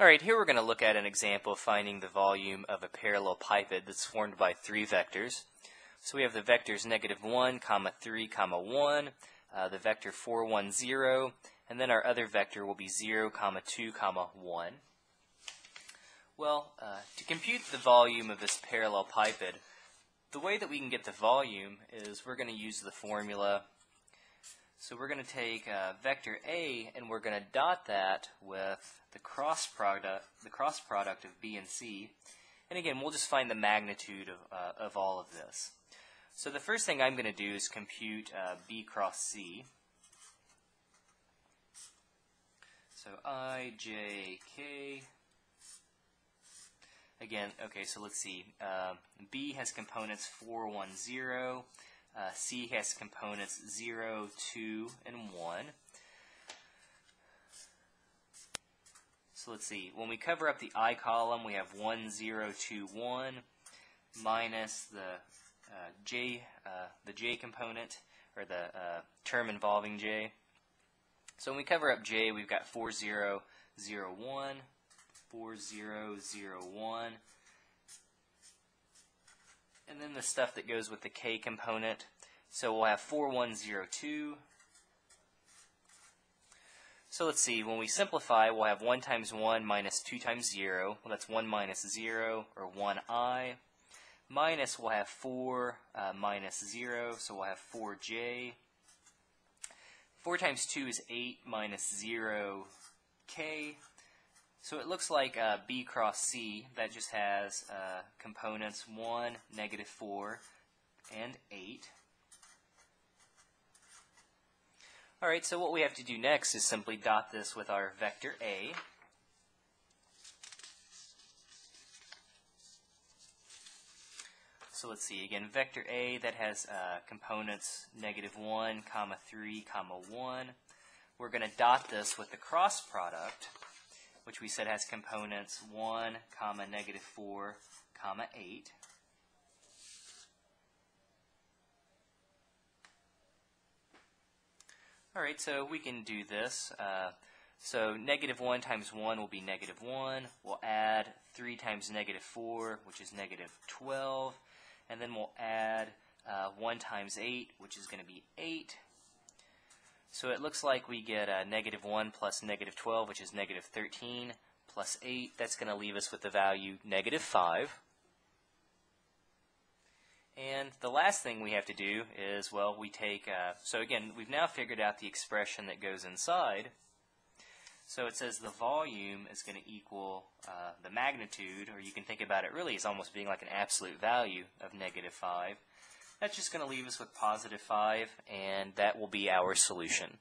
Alright, here we're going to look at an example of finding the volume of a parallel parallelepiped that's formed by three vectors. So we have the vectors negative 1, comma 3, comma 1, uh, the vector 4, 1, 0, and then our other vector will be 0, comma 2, comma 1. Well, uh, to compute the volume of this parallel parallelepiped, the way that we can get the volume is we're going to use the formula so we're going to take uh, vector A and we're going to dot that with the cross product, the cross product of B and C. And again, we'll just find the magnitude of, uh, of all of this. So the first thing I'm going to do is compute uh, B cross C. So I, J, K. Again, okay, so let's see. Uh, B has components 4, 1, 0. Uh, C has components 0, 2, and 1. So let's see. When we cover up the I column, we have 1, 0, 2, 1 minus the uh, J, uh, the J component, or the uh, term involving J. So when we cover up J, we've got 4, 0, 0, 1, 4, 0, 0, 1, and then the stuff that goes with the K component. So we'll have 4102. So let's see, when we simplify, we'll have 1 times 1 minus 2 times 0. Well, that's 1 minus 0, or 1i. Minus, we'll have 4 uh, minus 0, so we'll have 4j. 4 times 2 is 8 minus 0k. So it looks like uh, B cross C, that just has uh, components 1, negative 4, and 8. Alright, so what we have to do next is simply dot this with our vector A. So let's see, again, vector A that has uh, components negative 1, comma 3, comma 1. We're going to dot this with the cross product which we said has components 1, comma, negative 4, comma, 8. All right, so we can do this. Uh, so negative 1 times 1 will be negative 1. We'll add 3 times negative 4, which is negative 12. And then we'll add uh, 1 times 8, which is going to be 8. So it looks like we get a negative 1 plus negative 12, which is negative 13, plus 8. That's going to leave us with the value negative 5. And the last thing we have to do is, well, we take, uh, so again, we've now figured out the expression that goes inside. So it says the volume is going to equal uh, the magnitude, or you can think about it really as almost being like an absolute value of negative 5. That's just going to leave us with positive 5, and that will be our solution.